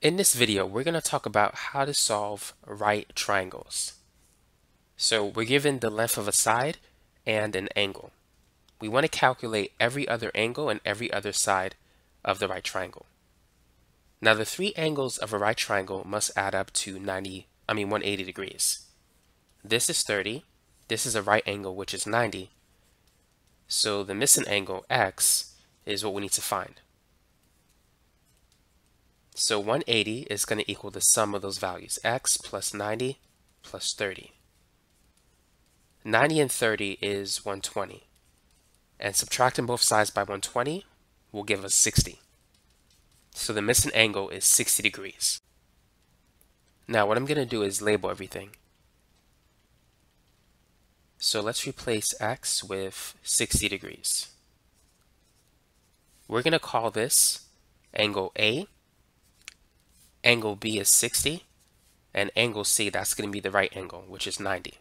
In this video, we're going to talk about how to solve right triangles. So we're given the length of a side and an angle. We want to calculate every other angle and every other side of the right triangle. Now the three angles of a right triangle must add up to 90, I mean 180 degrees. This is 30, this is a right angle which is 90. So the missing angle x is what we need to find. So 180 is going to equal the sum of those values, x plus 90 plus 30. 90 and 30 is 120. And subtracting both sides by 120 will give us 60. So the missing angle is 60 degrees. Now what I'm going to do is label everything. So let's replace x with 60 degrees. We're going to call this angle A angle B is 60, and angle C, that's going to be the right angle, which is 90.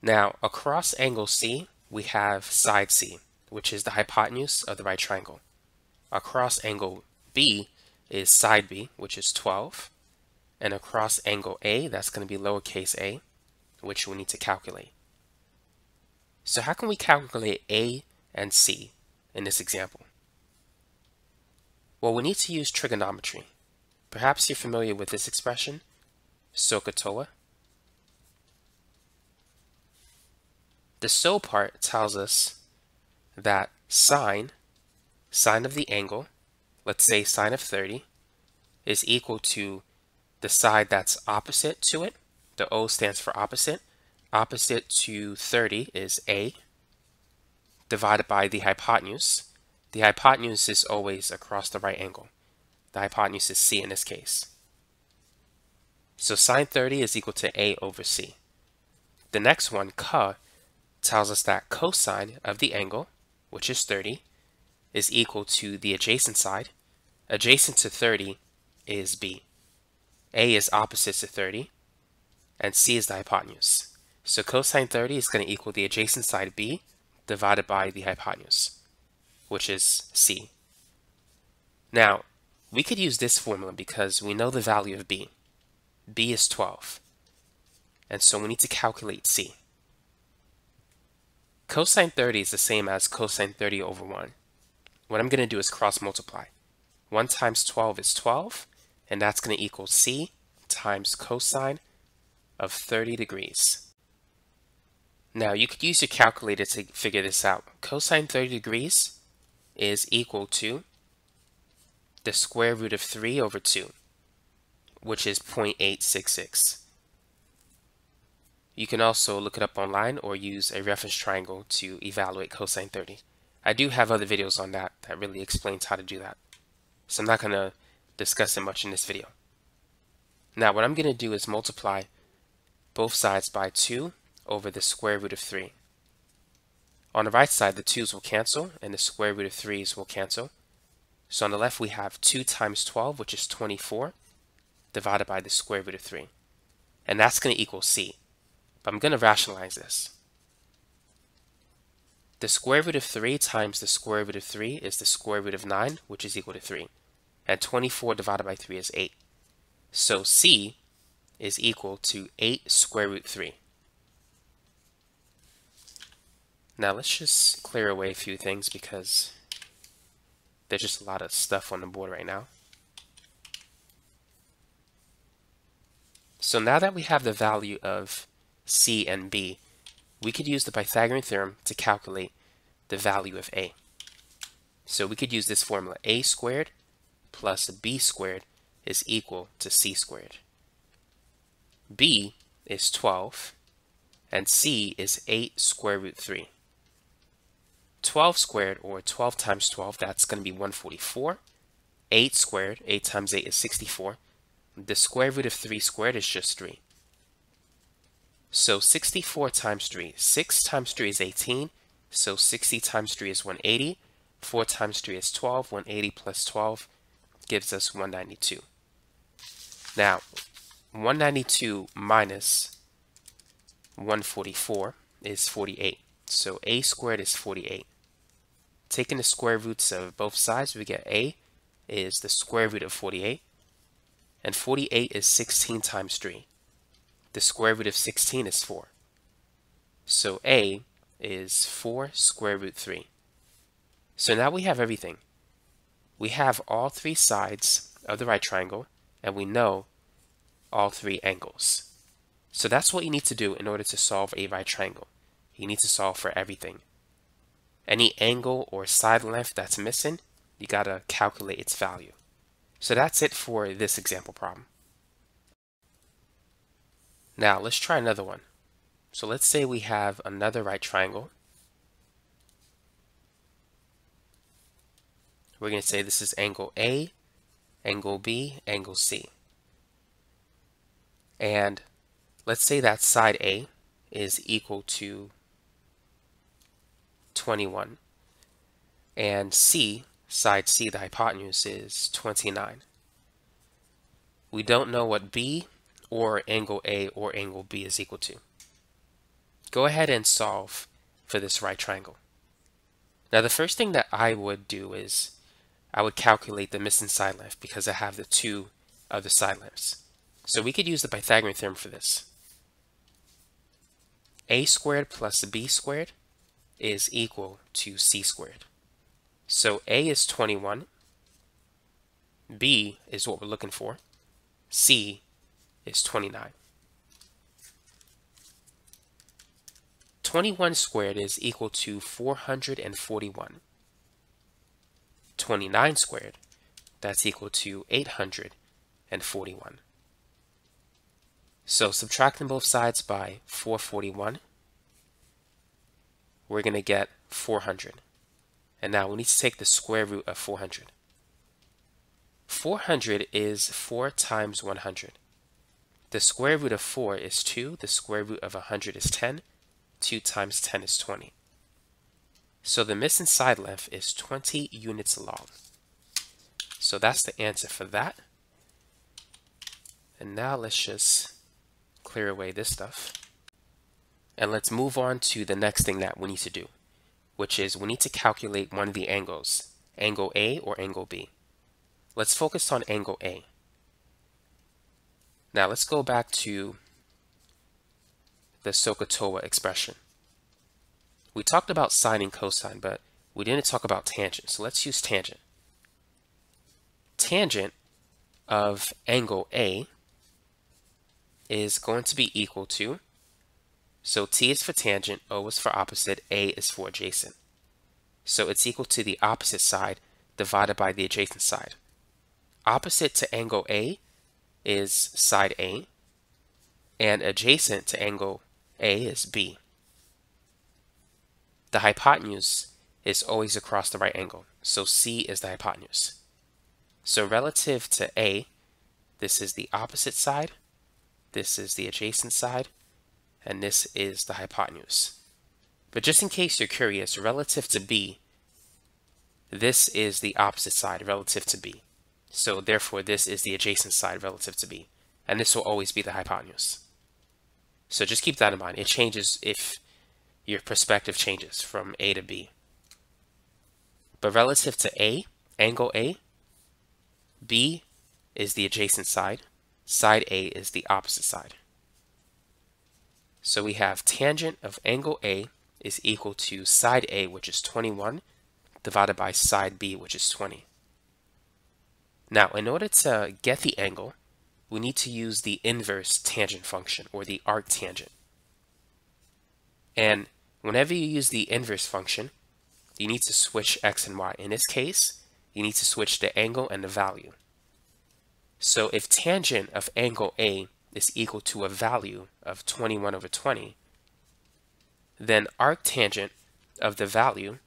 Now, across angle C, we have side C, which is the hypotenuse of the right triangle. Across angle B is side B, which is 12. And across angle A, that's going to be lowercase a, which we need to calculate. So how can we calculate A and C in this example? Well, we need to use trigonometry. Perhaps you're familiar with this expression, SOHCAHTOA. The SO part tells us that sine, sine of the angle, let's say sine of 30, is equal to the side that's opposite to it. The O stands for opposite. Opposite to 30 is A, divided by the hypotenuse, the hypotenuse is always across the right angle. The hypotenuse is C in this case. So sine 30 is equal to A over C. The next one, ca, tells us that cosine of the angle, which is 30, is equal to the adjacent side. Adjacent to 30 is B. A is opposite to 30, and C is the hypotenuse. So cosine 30 is going to equal the adjacent side B divided by the hypotenuse which is C. Now, we could use this formula because we know the value of B. B is 12. And so we need to calculate C. Cosine 30 is the same as cosine 30 over 1. What I'm going to do is cross multiply. 1 times 12 is 12, and that's going to equal C times cosine of 30 degrees. Now, you could use your calculator to figure this out. Cosine 30 degrees is equal to the square root of 3 over 2, which is 0.866. You can also look it up online or use a reference triangle to evaluate cosine 30. I do have other videos on that that really explains how to do that. So I'm not going to discuss it much in this video. Now what I'm going to do is multiply both sides by 2 over the square root of 3. On the right side, the 2's will cancel, and the square root of 3's will cancel. So on the left, we have 2 times 12, which is 24, divided by the square root of 3. And that's going to equal c. But I'm going to rationalize this. The square root of 3 times the square root of 3 is the square root of 9, which is equal to 3. And 24 divided by 3 is 8. So c is equal to 8 square root 3. Now let's just clear away a few things because there's just a lot of stuff on the board right now. So now that we have the value of C and B, we could use the Pythagorean theorem to calculate the value of A. So we could use this formula, A squared plus B squared is equal to C squared. B is 12 and C is 8 square root 3. 12 squared, or 12 times 12, that's going to be 144. 8 squared, 8 times 8 is 64. The square root of 3 squared is just 3. So 64 times 3. 6 times 3 is 18. So 60 times 3 is 180. 4 times 3 is 12. 180 plus 12 gives us 192. Now, 192 minus 144 is 48. So a squared is 48. Taking the square roots of both sides, we get a, is the square root of 48, and 48 is 16 times 3. The square root of 16 is 4. So a is 4 square root 3. So now we have everything. We have all three sides of the right triangle, and we know all three angles. So that's what you need to do in order to solve a right triangle. You need to solve for everything. Any angle or side length that's missing, you gotta calculate its value. So that's it for this example problem. Now let's try another one. So let's say we have another right triangle. We're going to say this is angle A, angle B, angle C. And let's say that side A is equal to 21. And C, side C, the hypotenuse, is 29. We don't know what B or angle A or angle B is equal to. Go ahead and solve for this right triangle. Now the first thing that I would do is I would calculate the missing side length because I have the two other side lengths. So we could use the Pythagorean theorem for this. a squared plus b squared is equal to c squared. So a is 21, b is what we're looking for, c is 29. 21 squared is equal to 441. 29 squared, that's equal to 841. So subtracting both sides by 441, we're going to get 400. And now we need to take the square root of 400. 400 is 4 times 100. The square root of 4 is 2. The square root of 100 is 10. 2 times 10 is 20. So the missing side length is 20 units long. So that's the answer for that. And now let's just clear away this stuff. And let's move on to the next thing that we need to do, which is we need to calculate one of the angles, angle A or angle B. Let's focus on angle A. Now let's go back to the SOHCAHTOA expression. We talked about sine and cosine, but we didn't talk about tangent, so let's use tangent. Tangent of angle A is going to be equal to, so T is for tangent, O is for opposite, A is for adjacent. So it's equal to the opposite side divided by the adjacent side. Opposite to angle A is side A, and adjacent to angle a is B. The hypotenuse is always across the right angle, so C is the hypotenuse. So relative to A, this is the opposite side, this is the adjacent side, and this is the hypotenuse. But just in case you're curious, relative to B, this is the opposite side relative to B. So therefore, this is the adjacent side relative to B. And this will always be the hypotenuse. So just keep that in mind. It changes if your perspective changes from A to B. But relative to A, angle A, B is the adjacent side. Side A is the opposite side. So we have tangent of angle A is equal to side A, which is 21, divided by side B, which is 20. Now, in order to get the angle, we need to use the inverse tangent function or the arctangent. And whenever you use the inverse function, you need to switch x and y. In this case, you need to switch the angle and the value. So if tangent of angle A is equal to a value of 21 over 20, then arctangent of the value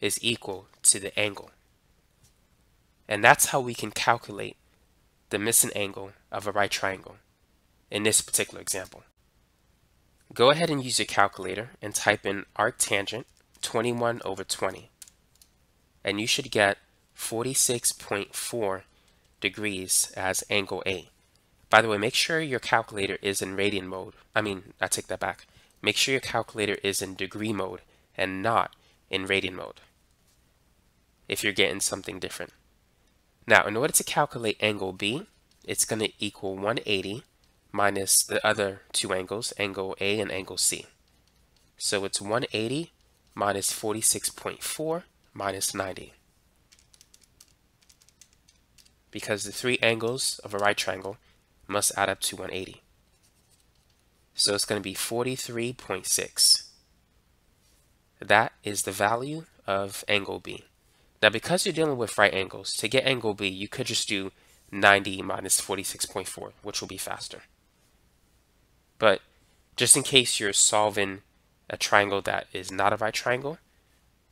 is equal to the angle. And that's how we can calculate the missing angle of a right triangle in this particular example. Go ahead and use your calculator and type in arctangent 21 over 20 and you should get 46.4 degrees as angle A. By the way, make sure your calculator is in radian mode. I mean, I take that back. Make sure your calculator is in degree mode and not in radian mode if you're getting something different. Now, in order to calculate angle B, it's going to equal 180 minus the other two angles, angle A and angle C. So it's 180 minus 46.4 minus 90. Because the three angles of a right triangle must add up to 180. So it's going to be 43.6. That is the value of angle B. Now, because you're dealing with right angles, to get angle B, you could just do 90 minus 46.4, which will be faster. But just in case you're solving a triangle that is not a right triangle,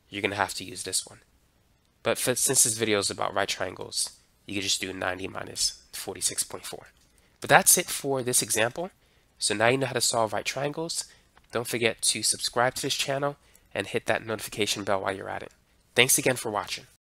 you're going to have to use this one. But for, since this video is about right triangles, you can just do 90 minus 46.4. But that's it for this example. So now you know how to solve right triangles. Don't forget to subscribe to this channel and hit that notification bell while you're at it. Thanks again for watching.